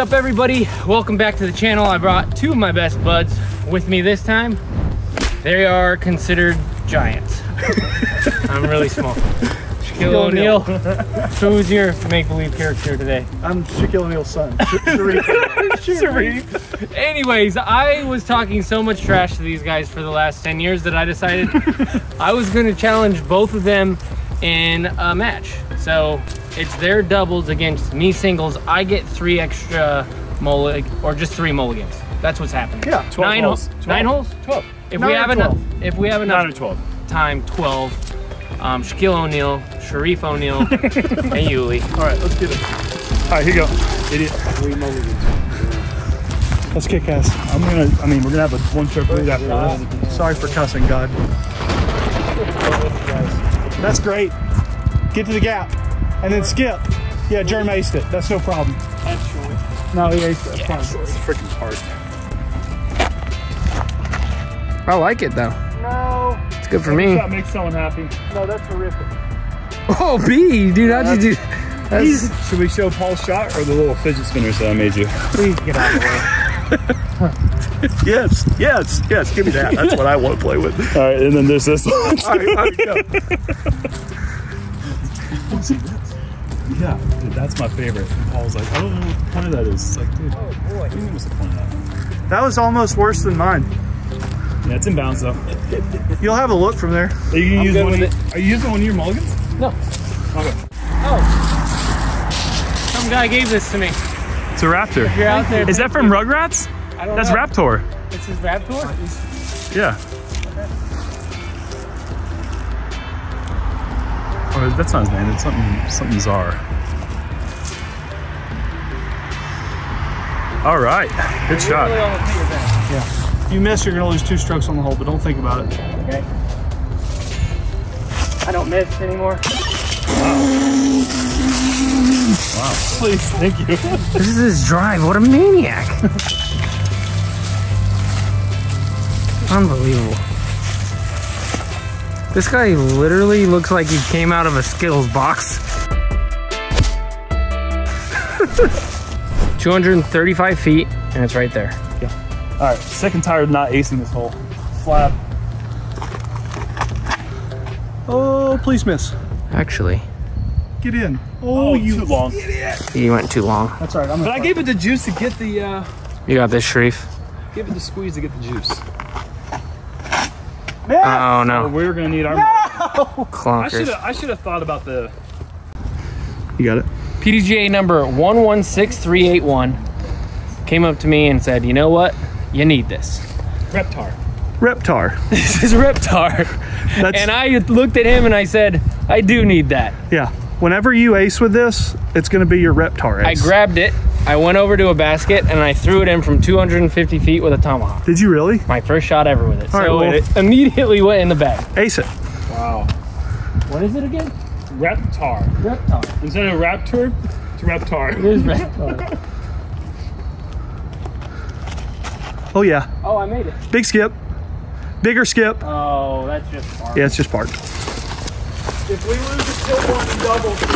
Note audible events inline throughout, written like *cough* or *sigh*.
What's up everybody? Welcome back to the channel. I brought two of my best buds with me this time. They are considered giants. *laughs* I'm really small. Shaquille O'Neal, who's your make-believe character today? I'm Shaquille O'Neal's son. *laughs* Shareef. Shareef. Anyways, I was talking so much trash to these guys for the last 10 years that I decided *laughs* I was gonna challenge both of them in a match. So it's their doubles against me singles. I get three extra mullig or just three mulligans. That's what's happening. Yeah, 12 nine holes. holes. Nine holes. 12. If Nine we have enough, if we have enough Nine or 12. time, 12. Um, Shaquille O'Neal, Shareef O'Neal, *laughs* and Uli. All right, let's get it. All right, here you go, idiot. Three mulligans. Let's kick ass. I'm gonna. I mean, we're gonna have a one stroke lead after this. Sorry for cussing, God. That's great. Get to the gap. And then skip. Yeah, Jerm aced it. That's no problem. Actually. No, he aced it. That's fine. It's freaking hard. I like it though. No, It's good for me. That makes someone happy. no, that's horrific. Oh, B, dude, how'd you do? That's, Should we show Paul's shot or the little fidget spinners that I made you? Please get out of the way. *laughs* yes, yes, yes. Give me that. That's what I want to play with. All right, and then there's this one. All right, all right, go. *laughs* yeah, dude, that's my favorite. And Paul's like, I don't know what the point of that is. It's like, dude, oh boy, what do you mean what's the point of that? That was almost worse than mine. Yeah, it's in bounds though. You'll have a look from there. Are you gonna use one? Of, with your- are you using one of your mulligans? no. Okay. Oh. Some guy gave this to me. It's a Raptor. You're out there. Is that from Rugrats? I don't That's know. Raptor. It's his Raptor? Yeah. Oh, that's not his name. It's something something czar. All right, good shot. Really on the finger back. If you miss, you're going to lose two strokes on the hole, but don't think about it. Okay. I don't miss anymore. Wow. Please, thank you. *laughs* This is his drive. What a maniac. *laughs* Unbelievable. This guy literally looks like he came out of a Skittles box. *laughs* 235 feet, and it's right there. Yeah. All right, second tired of not acing this hole. Slab. Oh, please miss. Actually, Get in. Oh, Oh, you. too long. he went too long. That's all right. I'm But I gave it the juice to get the uh, You got this, Shareef. give it the squeeze to get the juice. Oh no, We're gonna need our. I should clunkers. have. I should have thought about the. You got it. PDGA number 116381 came up to me and said, you know what? You need this. Reptar. Reptar. *laughs* This is Reptar. That's, And I looked at him and I said, I do need that. yeah. Whenever you ace with this, it's going to be your Reptar ace. I grabbed it, I went over to a basket, and I threw it in from 250 feet with a tomahawk. Did you really? My first shot ever with it. All right, so well- it immediately went in the bag. Ace it. Wow. What is it again? Reptar. Reptar. Instead of Raptor, it's Reptar. It is Reptar. *laughs* Oh, yeah. oh, I made it. Big skip. Bigger skip. Oh, that's just far. Yeah, it's just part. If we lose a still one and double for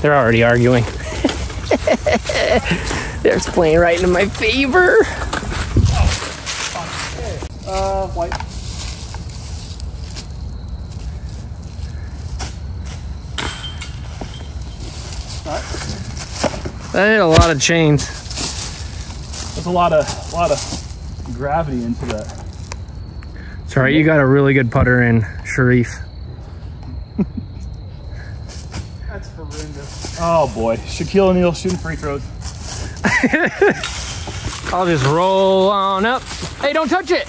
They're already arguing. *laughs* They're playing right in my favor. Uh, white. That hit a lot of chains. That's a lot of, a lot of gravity into that. It's all right. You got a really good putter in, Shareef. That's horrendous. Oh boy, Shaquille O'Neal shooting free throws. *laughs* I'll just roll on up. Hey, don't touch it.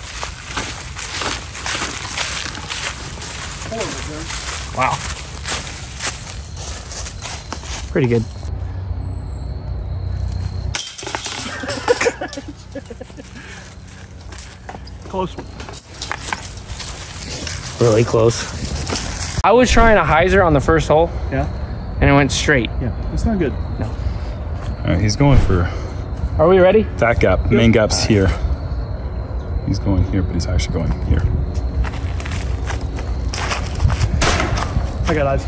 Wow. Pretty good. Close one. Really close. I was trying a hyzer on the first hole Yeah. and it went straight. Yeah. It's not good. No. All right, he's going for Are we ready? that gap. Main gap's here. He's going here, but he's actually going here. I got eyes.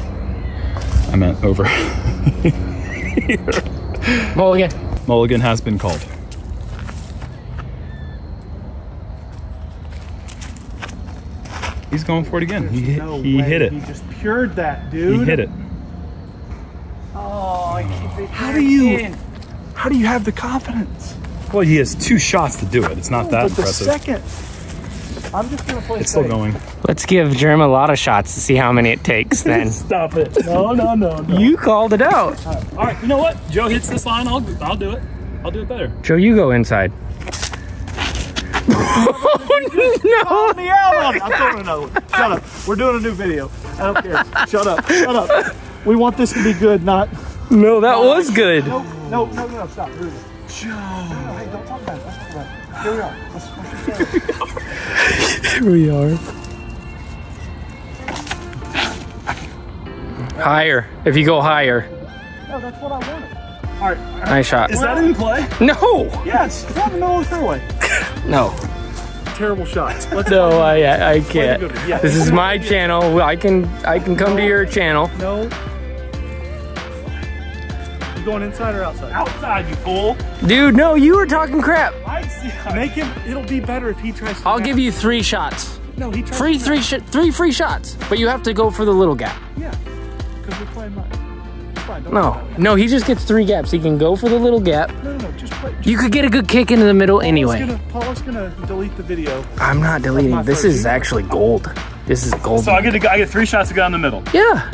I meant over. *laughs* Mulligan. Mulligan has been called. He's going for it again. He hit, No he way. hit it. He just pured that, dude. He hit it. Oh, I keep it How do you? How do you have the confidence? Well, he has two shots to do it. It's not oh, that but the impressive. second, I'm just gonna play. It's still safe. going. Let's give Jerm a lot of shots to see how many it takes *laughs* then. Stop it! No, no, no, no. you called it out. All right, you know what? Joe hits this line. I'll I'll do it. I'll do it better. Joe, you go inside. *laughs* *laughs* Call me out on it. I'm throwing another one. Shut up. We're doing a new video. I don't care. Shut up. Shut up. We want this to be good, not. No, that was good. No, no, no, no, no. Stop. Ruben. Joe. No, no, hey, don't talk about it. Don't talk about it. Here we are. Let's, let's it. *laughs* Here we are. Higher. If you go higher. No, that's what I wanted. All right. Nice shot. Is that in play? No. Yeah, it's it's not in the middle of the fairway. *laughs* No. Terrible shots. Let's No, I I I can't. Play the good one. Yeah. This is my channel. I can I can come to your channel. No. You going inside or outside? Outside, you fool. Dude, no, you were talking crap. I see. Make him. It'll be better if he tries. To I'll give you three shots. No, he tries. Free to- three sh- three free shots. But you have to go for the little gap. Yeah. Because we're playing mine. It's fine. Don't No. No, he just gets three gaps. He can go for the little gap. No, no, no. Just play. You could get a good kick into the middle anyway. Paula's gonna, Paula's gonna delete the video. I'm not deleting. This first. is actually gold. This is gold. So I get to go, I get three shots to go in the middle, Yeah.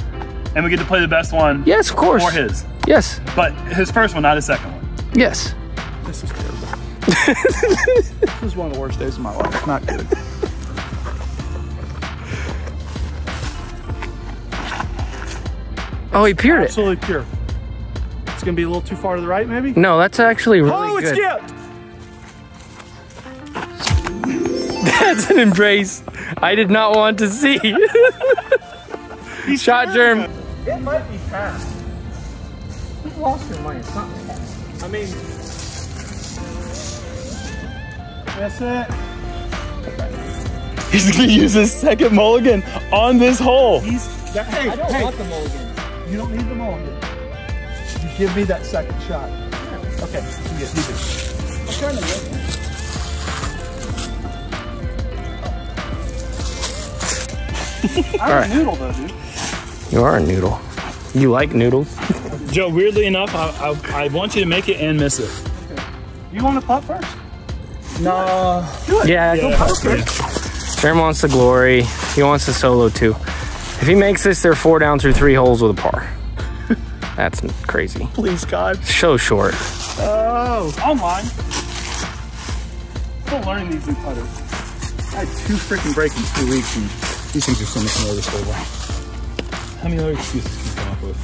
and we get to play the best one Yes, of course. Or his. Yes. But his first one, not his second one. Yes. This is terrible. *laughs* this is one of the worst days of my life. Not good. Oh, he peered it. Absolutely pure. It's gonna be a little too far to the right, maybe. No, that's actually really oh, it good. skipped. That's an embrace I did not want to see. *laughs* He's Shot very Jerm. good. It might be past. You lost your mind. It's not past. I mean, that's it. He's gonna use his second mulligan on this hole. He's that. Hey, hey. the mulligan. You don't need them all. You give me that second shot. Okay, you get, you get. I'm trying to look. I'm *laughs* All right. a noodle though, dude. You are a noodle. You like noodles? Joe, weirdly enough, I, I, I want you to make it and miss it. You want to pop first? No. Yeah, go pop first. Jerem wants the glory. He wants the solo too. If he makes this, they're four down through three holes with a par. *laughs* That's crazy. Please, God. So short. Oh. oh Online. Still learning these new putters. I had two freaking breaks in two weeks. And These things are so much more noticeable. How many other excuses can you come up with?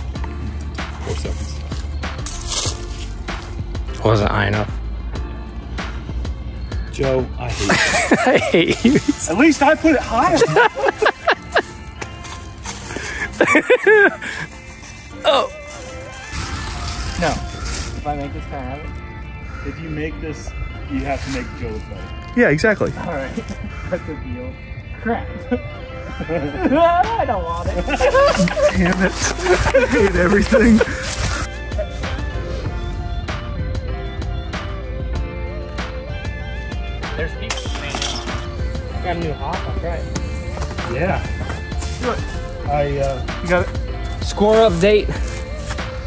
Four seconds. Wasn't high enough. Joe, I hate *laughs* you. I hate you. At least I put it higher. *laughs* *laughs* Oh. No. If I make this, can I have it? if you make this, you have to make Joe look better. yeah, exactly. All right. *laughs* That's a deal. Crap. *laughs* I don't want it. Damn it. I hate everything. There's people saying, got a new hop. That's right. Yeah. Do it. I, uh, You got it. Score update.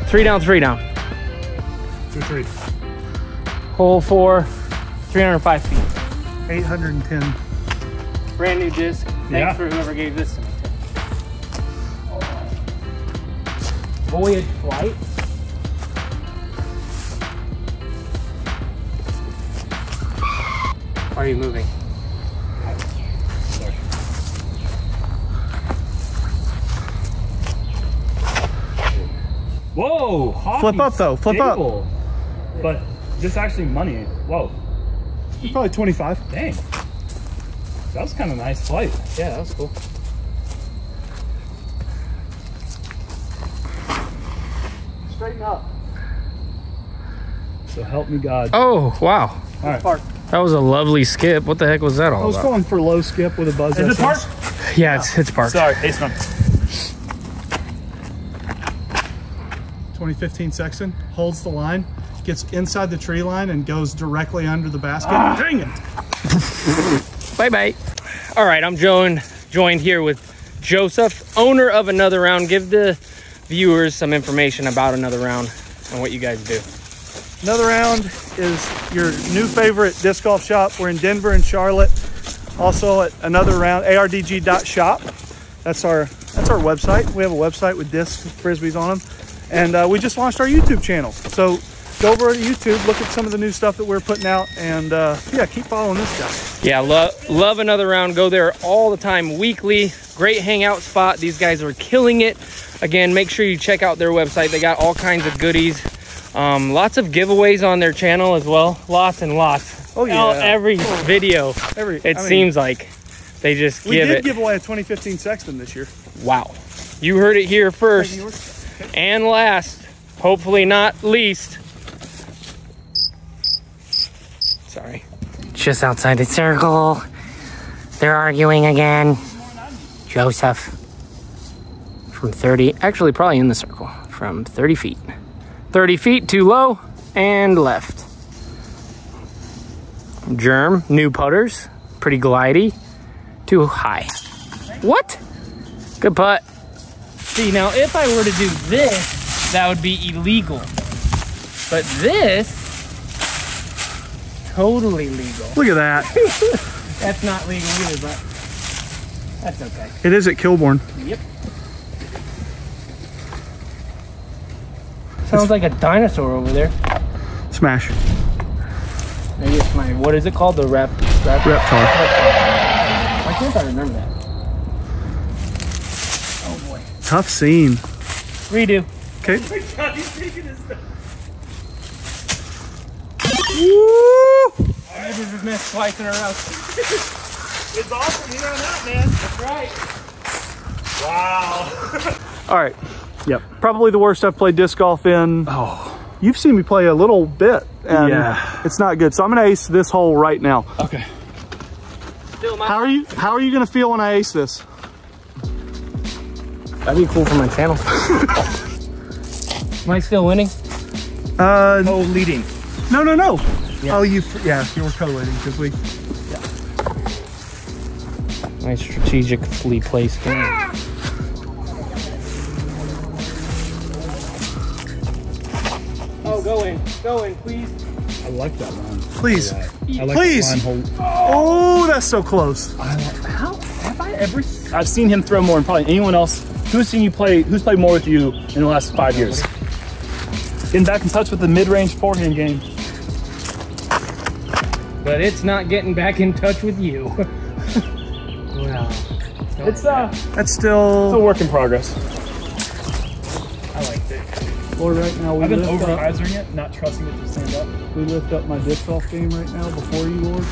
Three down, three down. two, three. Hole four, 305 feet. 810. Brand new disc. Thanks Yeah. for whoever gave this to me. Voyage flight. Why are you moving? Whoa! hockey Flip up, though, flip up. But this actually money. Whoa! Probably 25. Dang. That was kind of nice flight. Yeah, that was cool. Straighten up. So help me God. Oh, wow. All right. Park. That was a lovely skip. What the heck was that on? I was about? going for low skip with a buzz. Is it SS. park? Yeah, it's, it's parked. Sorry, Ace man. 2015 Sexton, holds the line, gets inside the tree line and goes directly under the basket. Ah. Dang it. Bye bye. All right, I'm joined joined here with Joseph, owner of Another Round. Give the viewers some information about Another Round and what you guys do. Another round is your new favorite disc golf shop. We're in Denver and Charlotte. Also at another round, ardg.shop. That's our that's our website. We have a website with disc frisbees on them, and uh, we just launched our YouTube channel. So go over to YouTube, look at some of the new stuff that we're putting out, and uh, yeah, keep following this guy. Yeah, lo- love Another Round. Go there all the time, weekly. Great hangout spot. These guys are killing it. Again, make sure you check out their website. They got all kinds of goodies. Um, lots of giveaways on their channel as well. Lots and lots. Oh, yeah. All- every video, Every it I mean, seems like they just we give did it. give away a 2015 Sexton this year. wow. You heard it here first and last, hopefully not least. Sorry. just outside the circle. They're arguing again. Joseph from 30, actually, probably in the circle from 30 feet. 30 feet too low and left. Jerm, new putters, pretty glidey, too high. What? Good putt. See, now if I were to do this, that would be illegal. But this, totally legal. Look at that. *laughs* That's not legal either, but that's okay. it is at Kilborn. Yep. Sounds like a dinosaur over there. Smash. Maybe it's my, what is it called? The rep, rep, Reptar. Why can't I remember that? Boy. Tough scene. Redo. Okay. *laughs* Neighbors have missed twice in a row. *laughs* It's awesome. You ran out, man. That's right. *laughs* All right. Yep. Probably the worst I've played disc golf in. Oh. You've seen me play a little bit, and Yeah. it's not good. So I'm gonna ace this hole right now. Okay. How are you? How are you gonna feel when I ace this? That'd be cool for my channel. Am I still winning? Uh, Oh, leading. no, no, no. Oh, you? Yeah, you were co-leading because we. Nice strategically placed game. Oh, go in. Go in, please. I like that line. Please. I like Please. that line hold. Oh, that's so close. How have I ever? s- I've seen him throw more than probably anyone else. Who's seen you play? Who's played more with you in the last five years? Getting back in touch with the mid-range forehand game. But it's not getting back in touch with you. *laughs* well, It's uh, That's it's a still. work in progress. I liked it. Lord, right now we I've been lift over-hyzering it, not trusting it to stand up. We lift up my disc golf game right now before you, Lord.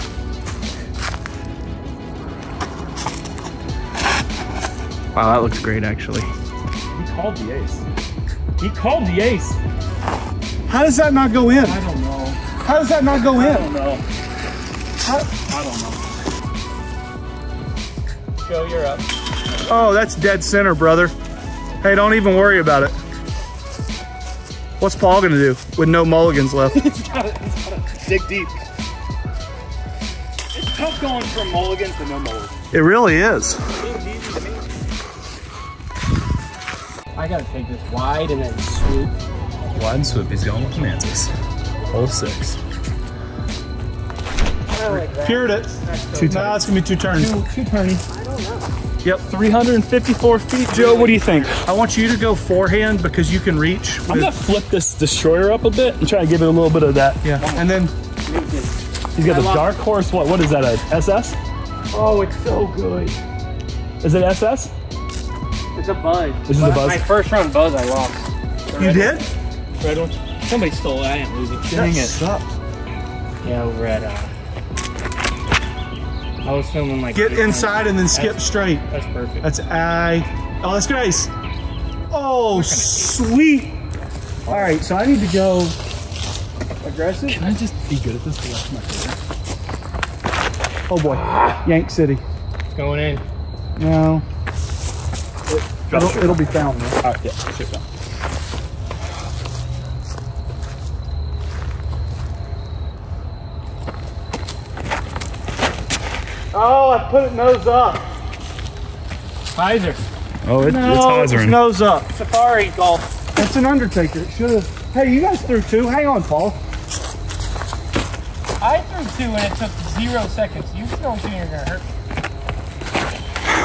Wow, that looks great, actually. He called the ace. He called the ace. How does that not go in? I don't know. How does that not go I in? don't know. How- I don't know. Joe, you're up. Oh, that's dead center, brother. Hey, don't even worry about it. What's Paul gonna do with no mulligans left? *laughs* He's gotta, he's gotta dig deep. It's tough going from mulligans to no mulligans. it really is. I gotta take this wide and then swoop. Wide and swoop. He's going with Mantis. Hole six. I like that. Cured it. Two No, it's gonna be two turns. Two, two turny. Yep. 354 feet. Joe, what do you think? I want you to go forehand because you can reach. I'm gonna flip this destroyer up a bit and try to give it a little bit of that. yeah, and then He's got the dark horse. What? What is that? A SS? Oh, it's so good. Is it SS? It's a buzz. This is a buzz? My first run buzz, I lost. you did. Red one. Somebody stole it. I didn't lose it. Dang That it. sucked. Yeah, red at, uh, I was filming like. Get inside and then skip straight. That's perfect. That's I. Oh, that's Grace. Oh, sweet. All right, so I need to go aggressive. Can I just be good at this? for the rest of my? Oh boy, Yank City. It's going in. No, Drop It'll, it'll be found. Though. All right, yeah, down. Oh, I put it nose up. Hyzer. Oh, it, no, it's Hyzer. It's nose up. Safari golf. That's an Undertaker. It should have. Hey, you guys threw two. Hang on, Paul. I threw two and it took zero seconds. You throwing two and you're going to hurt me.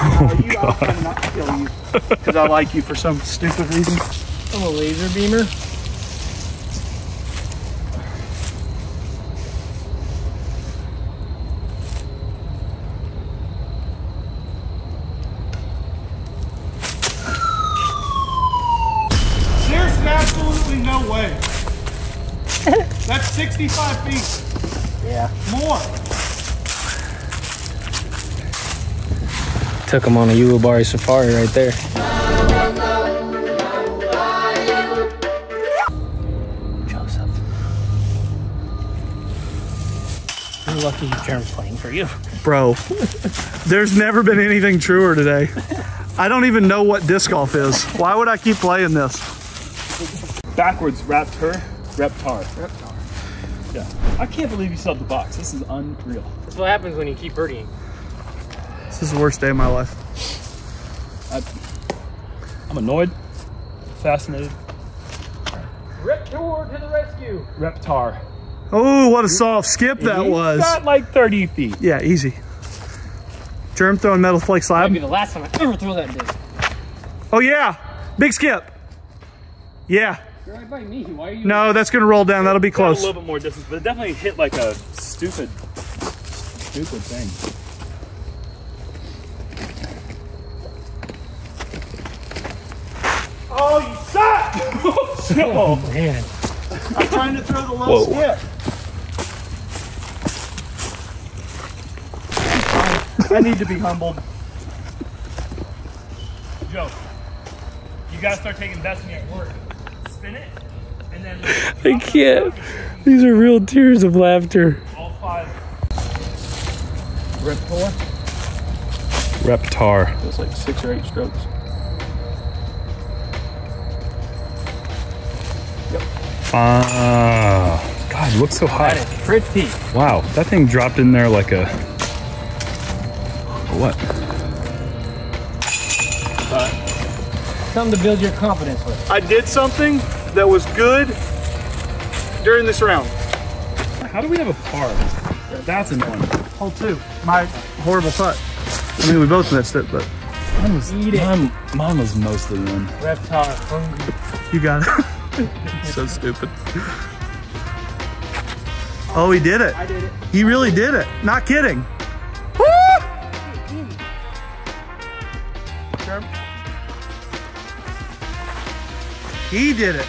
Oh, *laughs* oh you, I'm trying not to kill you because I like you for some stupid reason. I'm a laser beamer. There's absolutely no way. *laughs* That's 65 feet. Yeah. More. Took him on a Ulibarri safari right there. Joseph. You're lucky Jerm's playing for you. Bro, there's never been anything truer today. I don't even know what disc golf is. Why would I keep playing this? Backwards, Raptor, Reptar. Reptar. Yeah. I can't believe you still have the box. This is unreal. That's what happens when you keep birdieing. This is the worst day of my life. I'm annoyed, fascinated. Reptar to the rescue. Reptar. Oh, what a soft skip that He's was. got like 30 feet. Yeah, easy. Jerm throwing metal flake That'd be slab. the last time I ever throw that disc. Oh yeah, big skip. Yeah, You're right by me. Why are you? no, that's gonna roll down. That'll be close. a little bit more distance, but it definitely hit like a stupid, stupid thing. Oh, you suck! No. Man. I'm trying to throw the low Whoa. skip. *laughs* I need to be humbled. Joe, you gotta start taking bets at work. Spin it, and then *laughs* I can't. These are real tears of laughter. all five. Reptar? Reptar. It's like six or eight strokes. Ah, God, you look so hot. That is pretty. Wow, that thing dropped in there like a what? Something to build your confidence with. I did something that was good during this round. How do we have a par? That's annoying. Hole two. My horrible putt. I mean, we both missed it, but Mine was, Eat it. Mine, mine was mostly in. Reptar, hungry. you got it. *laughs* *laughs* so stupid. Oh, he did it. I did it. He really did it. Not kidding. Woo! He did it.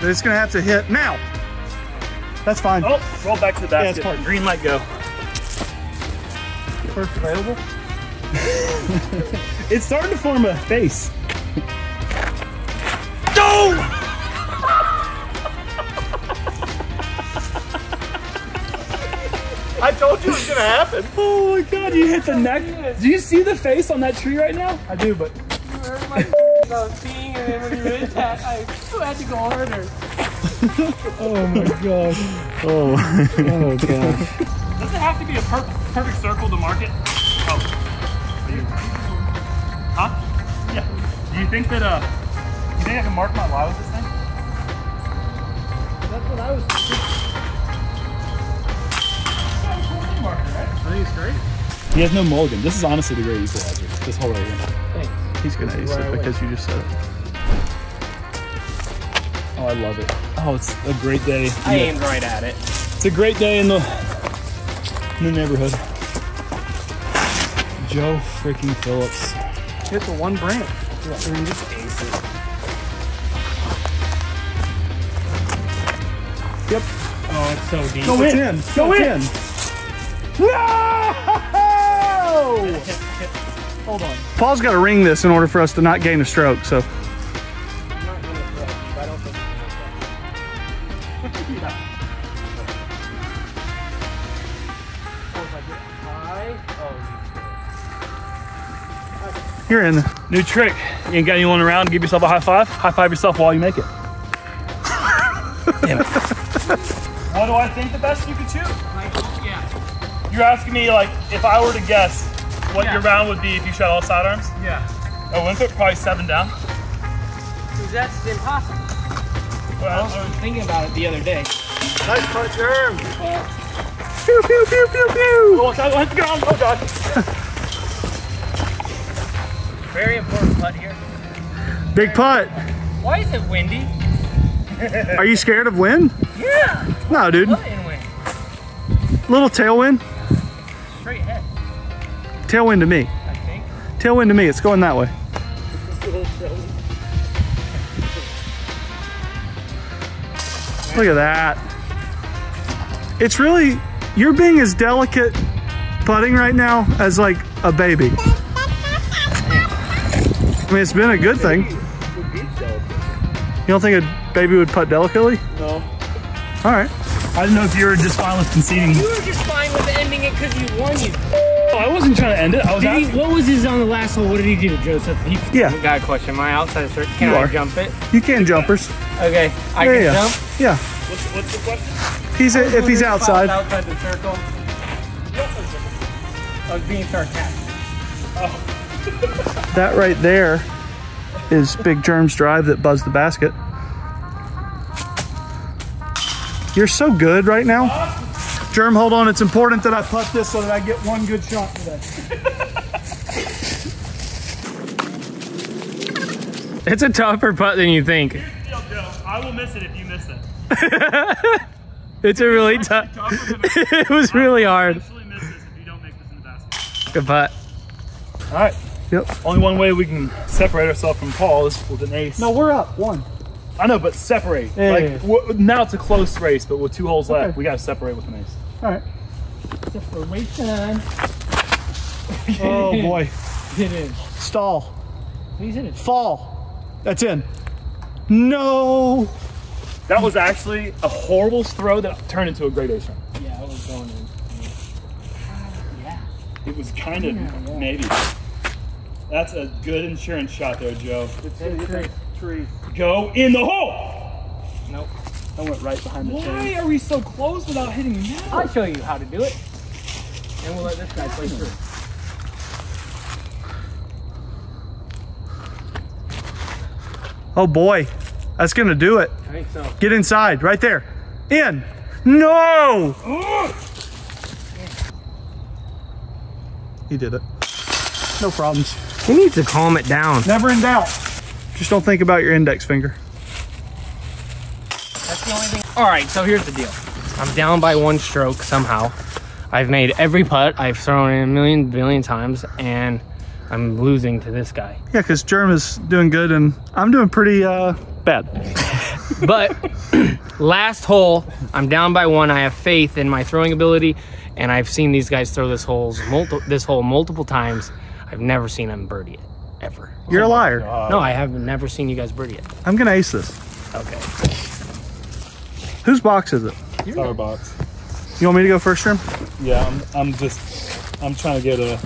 But it's gonna have to hit now. That's fine. Oh, roll back to the Yeah, it's basket. part- Green light go. First available. *laughs* It's starting to form a face. Told you it was gonna happen. *laughs* Oh my god, you hit the neck. Do you see the face on that tree right now? I do, but hurt my about seeing and then when you hit that, I had to go harder. oh my gosh. *laughs* oh, Oh *laughs* gosh. Does it have to be a per- perfect circle to mark it? Oh. Huh? Yeah. Do you think that, uh, you think I can mark my lie with this thing? That's what I was thinking. I think it's great. He has no mulligan. This is honestly the great equalizer. This whole right here. Thanks. He's gonna ace where I it went. because you just said it. Oh, I love it. Oh, it's a great day. I aimed right at it. It's a great day in the in the neighborhood. Joe freaking Phillips. Hit the one branch. Yep. Oh, it's so deep. Go It's in. in. Go It's in. in. No! *laughs* Hold on. Paul's got to ring this in order for us to not gain a stroke. So you're in. New trick. You ain't got anyone around to give yourself a high five? High five yourself while you make it. Damn it. What do I think the best you could shoot? Yeah. You're asking me like if I were to guess what Yeah. your round would be if you shot all sidearms? Yeah. Oh, Winthrop probably seven down. That's impossible. Well, I Well, was thinking about it the other day. Nice putt, Jerm. Pew, pew, pew, pew, pew. oh, I have to get on. Oh god. Very important putt here. Big putt. Why is it windy? Are you scared of wind? Yeah. No, dude. What in wind? Little tailwind. Straight ahead, Tailwind to me. I think. Tailwind to me. It's going that way. Look at that. It's really, you're being as delicate putting right now as like a baby. I mean, it's been a good thing. You don't think a baby would putt delicately? No. All right. I didn't know if you were just fine with conceding. You were just fine with ending it because you won. You. Oh, I wasn't trying to end it. I was Did he, what was his on the last hole? What did he do, Joseph? He, Yeah. Got a question. My outside cert. Can You I are. jump it? You can jumpers. Okay. I Yeah, can yeah. jump. Yeah. What's, what's the question? He's if he's outside. Outside the circle. I was being sarcastic. *laughs* That right there is Big Jerm's drive that buzzed the basket. You're so good right now. Jerm, hold on. It's important that I putt this so that I get one good shot today. *laughs* It's a tougher putt than you think. Here's the deal, Joe. I will miss it if you miss it. *laughs* It's a really tough. *laughs* it was really hard. Actually miss this if you don't make this in the basket. Good putt. All right. Yep. Only one way we can separate ourselves from Paul is with an ace. No, we're up one. I know, but separate. Yeah, like yeah, yeah. now it's a close race, but with two holes left, we gotta separate with an ace. All right. Separation. Oh *laughs* boy. It is. Stall. He's in it. Fall. That's in. No. That was actually a horrible throw that turned into a great ace run. Yeah, I was going in. Yeah. It was kind of maybe. That's a good insurance shot there, Joe. Tree. Go in the hole. Nope. I went right behind the tree. Why are we so close without hitting now? I'll show you how to do it. And we'll let this guy play through. Oh boy. That's gonna do it. I think so. Get inside, right there. In. No! He did it. No problems. He needs to calm it down. Never in doubt. Just don't think about your index finger. The only thing. All right, so here's the deal. I'm down by one stroke somehow. I've made every putt. I've thrown it a million, billion times, and I'm losing to this guy. Yeah, because Jerm is doing good and I'm doing pretty uh, bad. *laughs* But *clears throat* last hole, I'm down by one. I have faith in my throwing ability, and I've seen these guys throw this holes multi- this hole multiple times. I've never seen them birdie it ever. You're a liar. No, I have never seen you guys birdie it. I'm gonna ace this. Okay. Whose box is it? Our box. You want me to go first, Jerm? Yeah, I'm, I'm just, I'm trying to get a.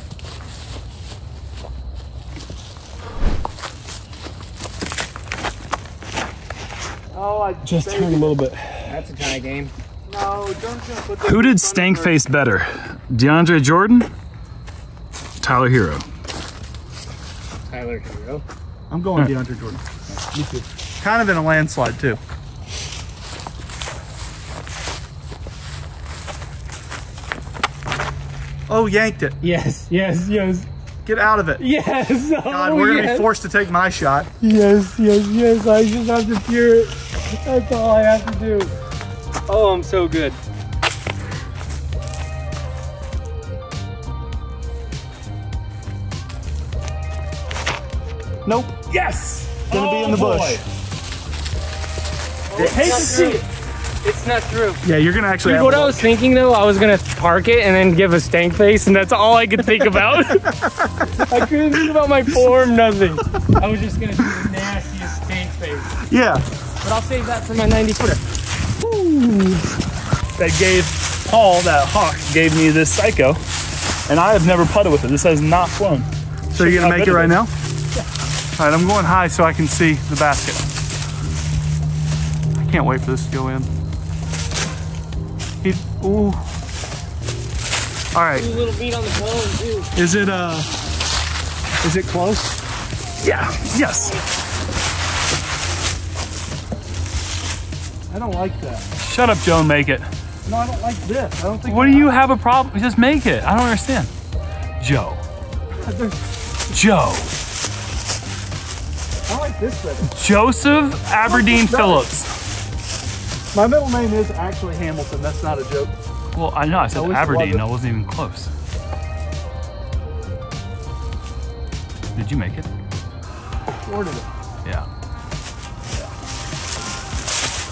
Oh, I Just turned a little bit. That's a tie game. no. Jerm's gonna put Who did stank face better? DeAndre Jordan? Tyler Herro. Tyler Herro. I'm going DeAndre Jordan. Me too. Kind of in a landslide too. Oh, yanked it. Yes, yes, yes, Get out of it. yes. *laughs* Oh, God, we're gonna yes. be forced to take my shot. Yes, yes, yes. I just have to hear it. That's all I have to do. Oh, I'm so good. Nope. Yes! Gonna be in the oh, bush. Hate to see it. It's not true. Yeah, you're gonna actually. Dude, have what a I look. was thinking though, I was gonna park it and then give a stank face, and that's all I could think about. *laughs* I couldn't think about my form, nothing. I was just gonna do the nastiest stank face. Yeah. But I'll save that for my 90 footer. That gave Paul, that hawk, gave me this psycho, and I have never putted with it. This has not flown. So you're gonna make it it right is. now? All right, I'm going high so I can see the basket. I can't wait for this to go in. He, ooh. All right. A little meat on the bone too. Is it uh? Is it close? Yeah. Yes. I don't like that. Shut up, Joe, and make it. No, I don't like this. I don't think. What do you have a problem? Just make it. I don't understand. Joe. *laughs* Joe. I like this better. Joseph Aberdeen Phillips. My middle name is actually Hamilton. That's not a joke. Well, I know. I said I Aberdeen. I wasn't even close. Did you make it? Ordered it. Yeah.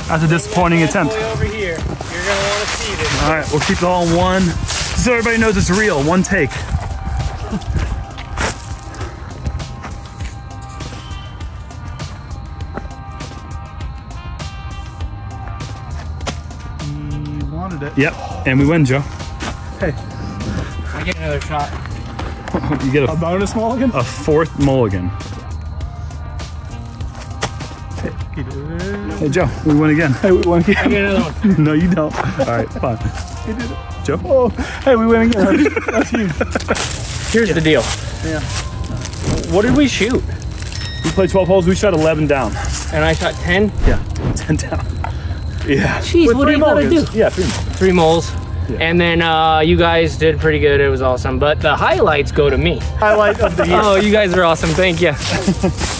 That's a disappointing attempt. over here. You're gonna want to see this. All right, we'll keep it all in one. So everybody knows it's real. One take. Yep, and we win, Joe. Hey. I get another shot. *laughs* You get A a, bonus mulligan. a fourth mulligan. Hey, Joe, we win again. Hey, we win I get another one. *laughs* no, you don't. All right, fine. You did it. Joe? Oh, hey, we win again. That's huge. Here's the deal. Yeah. What did we shoot? We played 12 holes. We shot 11 down. And I shot 10. Yeah, *laughs* 10 down. Yeah. Jeez, what are you gonna do? Yeah, three moles. Three moles. Yeah. And then uh, you guys did pretty good. It was awesome. But the highlights go to me. Highlight of the year. Oh, you guys are awesome. Thank you. *laughs*